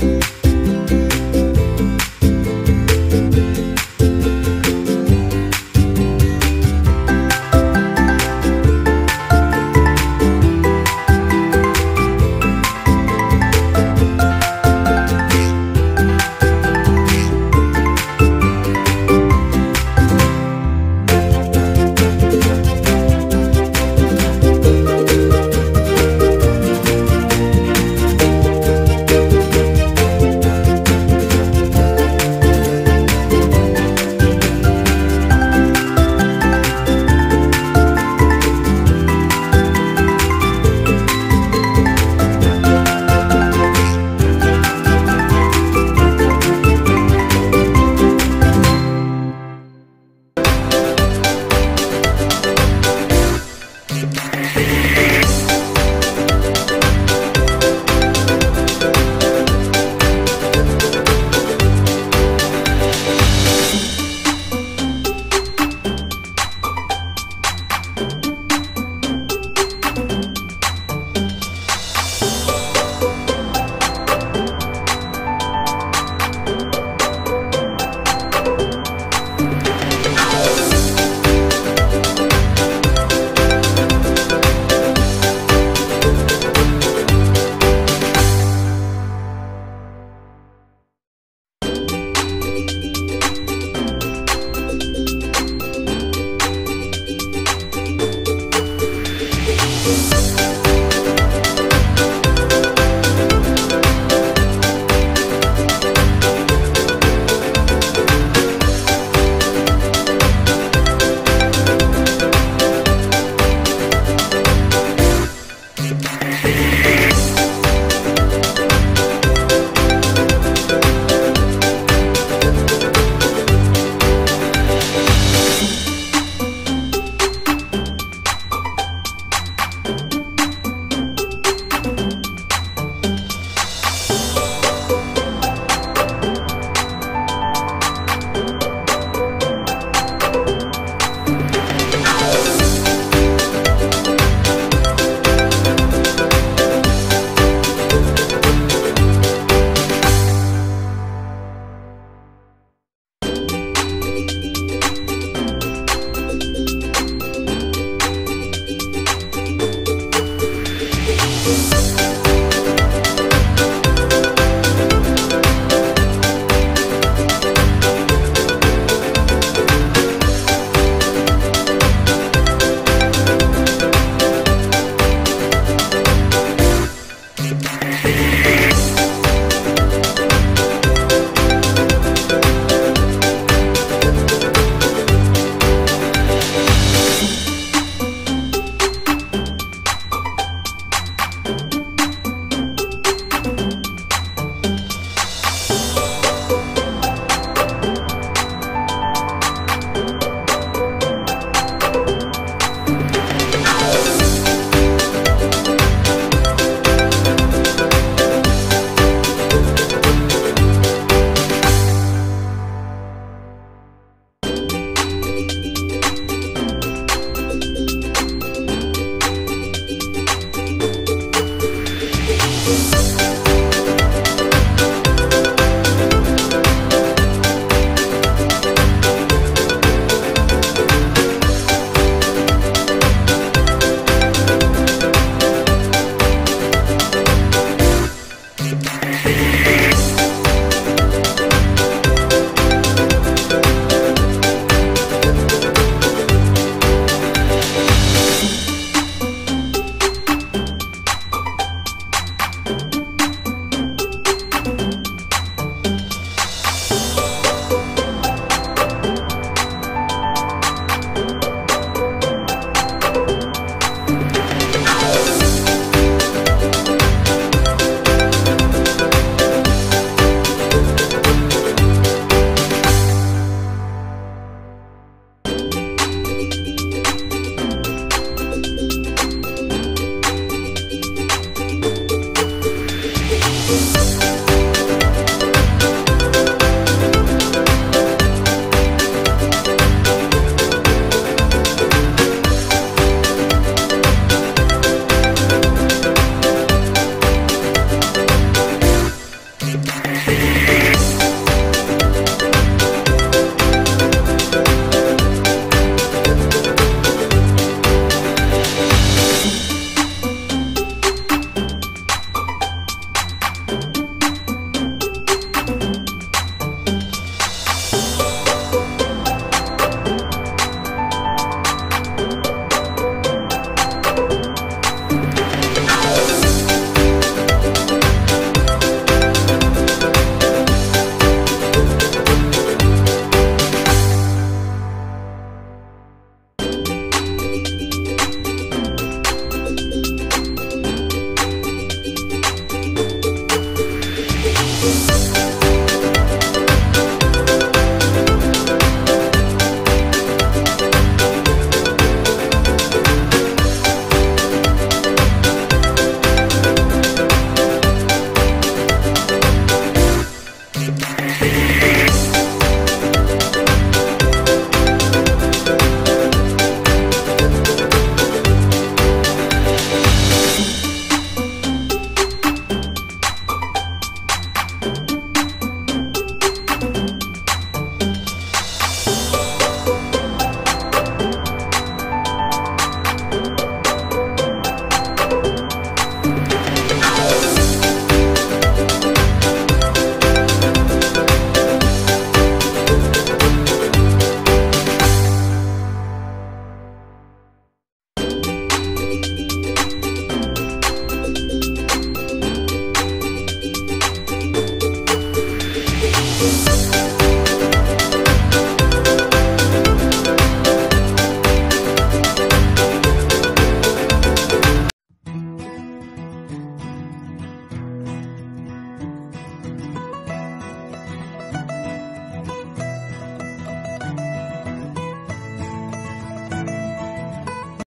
Bye.